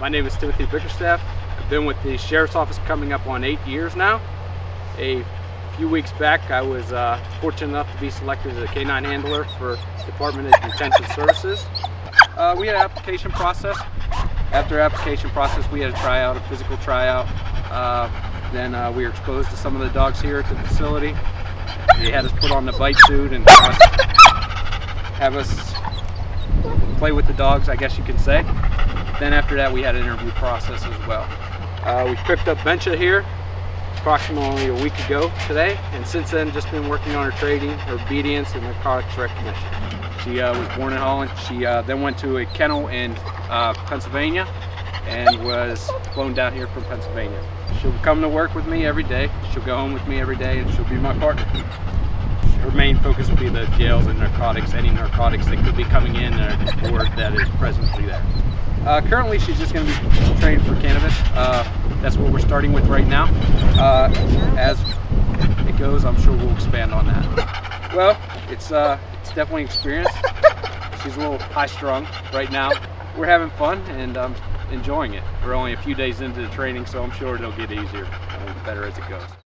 My name is Timothy Bickerstaff. I've been with the Sheriff's Office coming up on eight years now. A few weeks back, I was uh, fortunate enough to be selected as a K-9 handler for Department of Detention Services. Uh, we had an application process. After application process, we had a tryout, a physical tryout. Uh, then uh, we were exposed to some of the dogs here at the facility. They had us put on the bite suit and have us play with the dogs, I guess you can say. Then after that, we had an interview process as well. Uh, we picked up Bensha here approximately a week ago today, and since then, just been working on her trading, her obedience, and narcotics recognition. She uh, was born in Holland. She uh, then went to a kennel in uh, Pennsylvania and was flown down here from Pennsylvania. She'll come to work with me every day. She'll go home with me every day, and she'll be my partner. Her main focus will be the jails and narcotics, any narcotics that could be coming in or that is presently there. Uh, currently, she's just going to be trained for cannabis. Uh, that's what we're starting with right now. Uh, as it goes, I'm sure we'll expand on that. Well, it's uh, it's definitely experience. She's a little high strung right now. We're having fun and I'm enjoying it. We're only a few days into the training, so I'm sure it'll get easier and better as it goes.